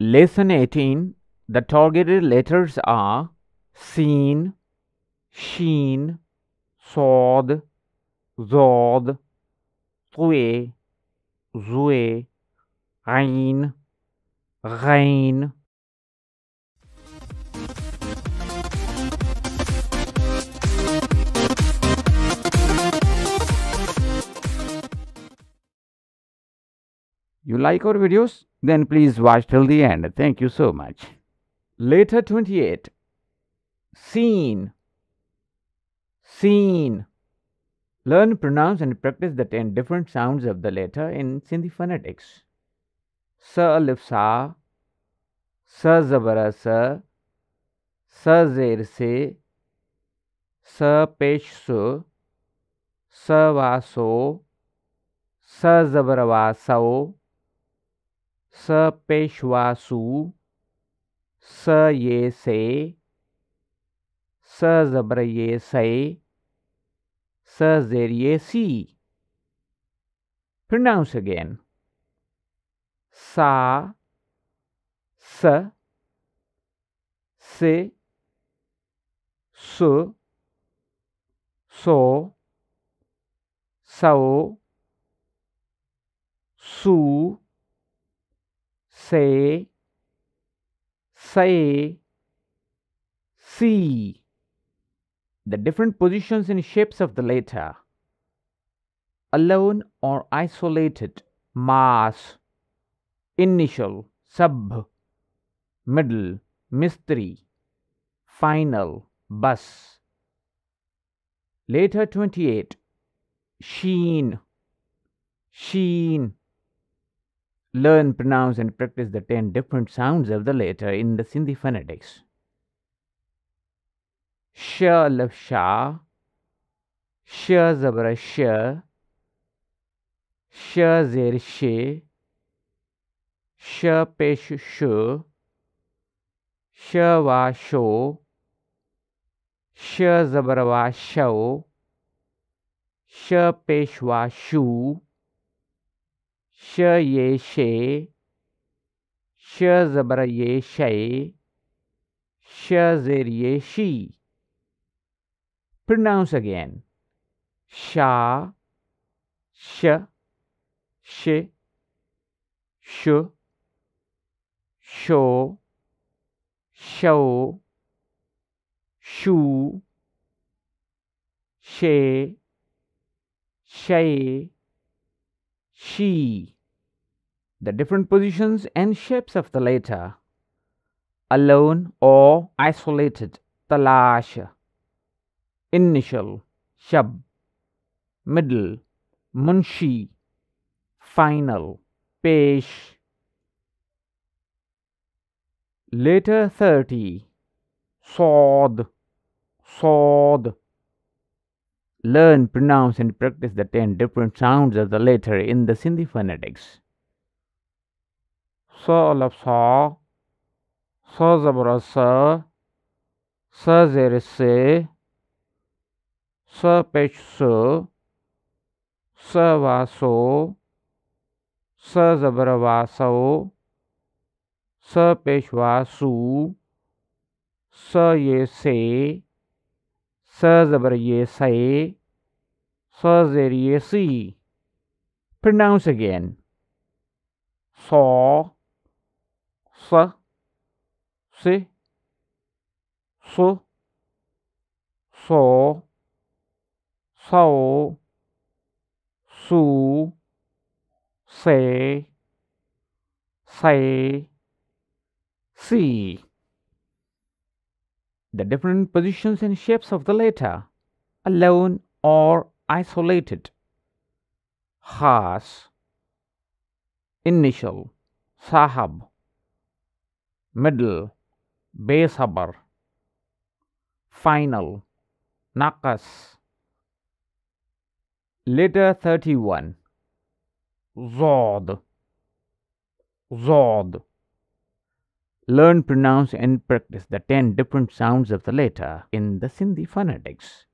Lesson 18 The targeted letters are seen, sheen, sod, zod, zwe, zwe, ain, ghain. You like our videos? Then please watch till the end. Thank you so much. Letter 28 Seen Seen Learn, pronounce and practice the 10 different sounds of the letter in Sindhi phonetics. Sa alif sa. Sa zabara sa Sa zer se. Sa pesh su Sa wa so. Sa zabara wa so स पेश्वासु, स ये से सबर ये से, स जेर ये सी। प्रनाउंस अगेन सा, स, से, सु, सो, सौ, सू say, say, see. The different positions and shapes of the letter. Alone or isolated, mass, initial, sub, middle, mystery, final, bus. Letter 28. Sheen, sheen. Learn, pronounce and practice the 10 different sounds of the letter in the Sindhi phonetics. Sh alif sha, sh zabra sh, sh zer she, sh pesh shu, sh. Wa sho, sh zabra wa sho, sh pesh wa shu, ಶ ಯೇ ಶೇ ಶ ಜಬರ ಯೇ ಶೈ ಶ ಝೇರ್ ಯೇ ಶಿ Pronounce again. Sha, sh, sh, shu, sho, sho, shu, she, shay, she the different positions and shapes of the letter alone or isolated talash initial shab middle munshi final pesh letter 30 sod sod learn pronounce and practice the 10 different sounds of the letter in the sindhi phonetics स अलफ सा स जबर स स जेर से स पेश स स वासो स जबर वासो स पेश वासु स ये से स जबर ये से स जेर ये सी pronounce again. Saw sa se so so so su se say see the different positions and shapes of the letter alone or isolated. Khas initial sahab middle besabar final nakas letter 31 zod. Zod. Learn pronounce and practice the 10 different sounds of the letter in the sindhi phonetics.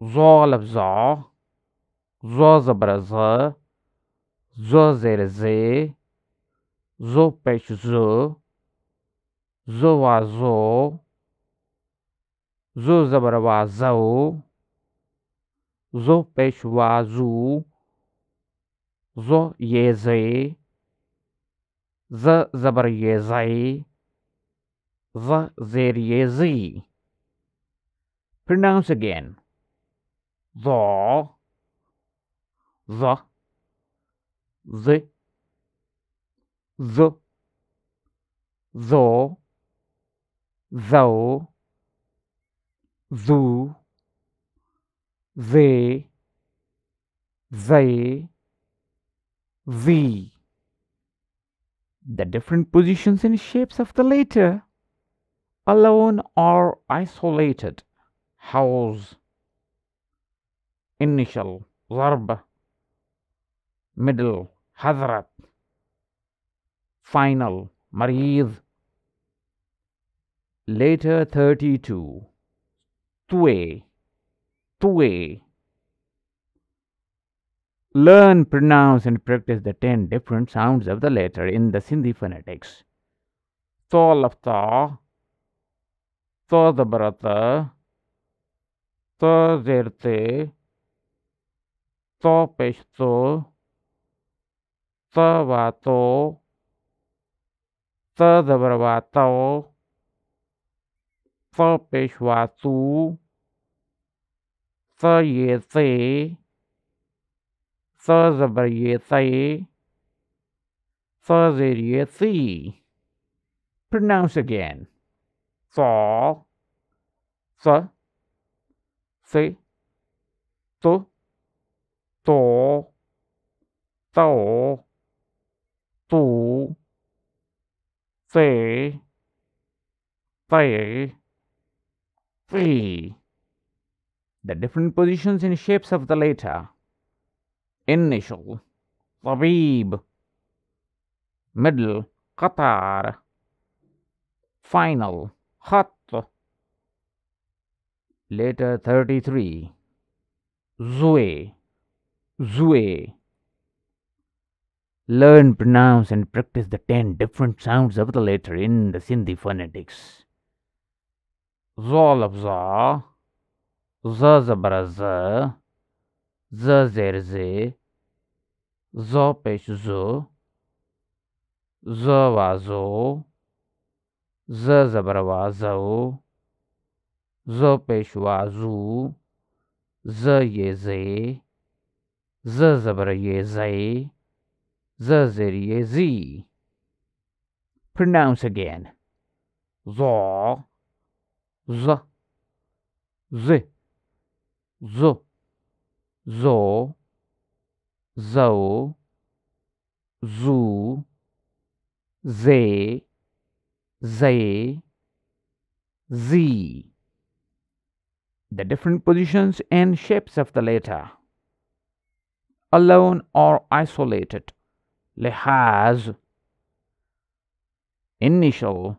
Zol of za zo zabra za zo zer ze zo zo, zo wa zo, zo zabar wa zo, zo pesh wa zu, zo ye ze, z zabar ye zai, z zer ye z. Pronounce again. The, the, the, the, though, thou, thou, they, they, thee. The different positions and shapes of the letter alone or isolated house initial zarb middle hadrat. final marid. Later 32. Tue, tue. Learn, pronounce, and practice the 10 different sounds of the letter in the Sindhi phonetics. Tol of ta, tha the tha zerte, peshto, vato, sơ Su, sơ Ye Se, sơ Zabar Se, sơ Zir Ye Pronounce again. Sa, sa, se, to, to, tu, se, 在 the different positions and shapes of the letter. Initial, طبيب. Middle, qatar, Final, hat. Letter 33. Zue, Zue. Learn, pronounce, and practice the 10 different sounds of the letter in the Sindhi phonetics. Zol of za, za zabar za, za zer ze, zo pesh zo, zo wa zo, za zabar wa zo, zo pesh wa zu, z ye ze, z zabar ye zay, z zer ye z. Pronounce again. Zo, z, z, zo, zo, zo, zu, ze, ze, z. The different positions and shapes of the letter, alone or isolated. Lihaz, initial,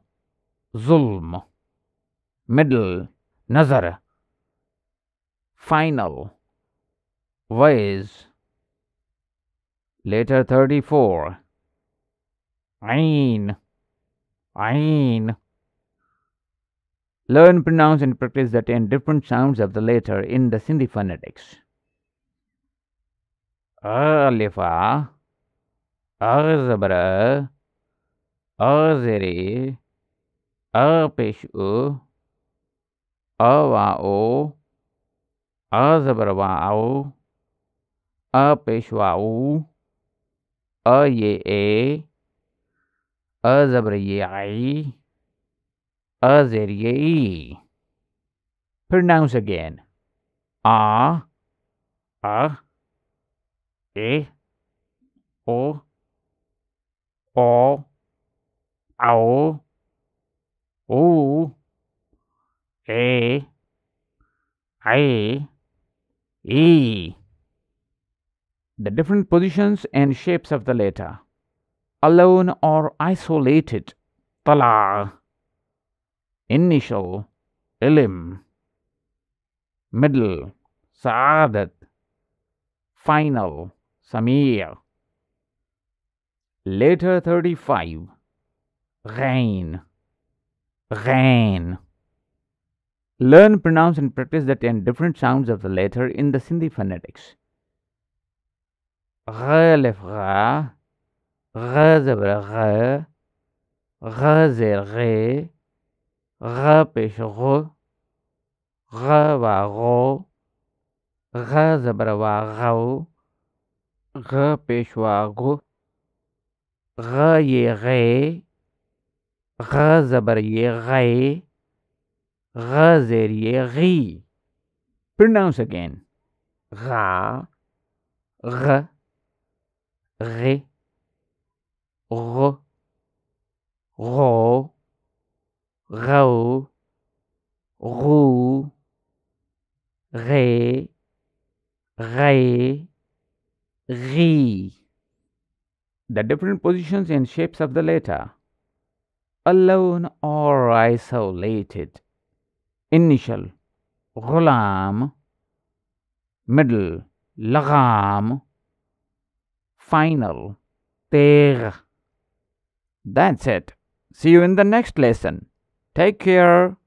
zulm, middle, nazar, final, ways. Later 34. Ain, Ain. Learn, pronounce, and practice the 10 different sounds of the letter in the Sindhi phonetics. Alifa, Azabra, Azere, Apeshu, Awao, Azabarwao, Apeshwao, Aye, Azabriyai, Azeriye. Pronounce again. A, A, E, O, O, Ao, O, E, I, E. The different positions and shapes of the letter, alone or isolated. Tala, initial, ilim, middle, sa'adat, final, samir. Letter 35 Ghain. Ghain Learn, pronounce and practice the 10 different sounds of the letter in the Sindhi phonetics. Gh lef gha, gh zabra gh, gh zer ghe, gh pesh gh, gh wa gho, gh zabra wa ghaw, gh pesh wa ghu, gh ye ghe, gh zabar ye ghe, ghi. Pronounce again. Gha, gh, ghe, gh, gho, ghaw, ghu, ghe, ghay, ghi. The different positions and shapes of the letter. Alone or isolated. Initial Ghulam, middle Lagam, final Ter. That's it. See you in the next lesson. Take care.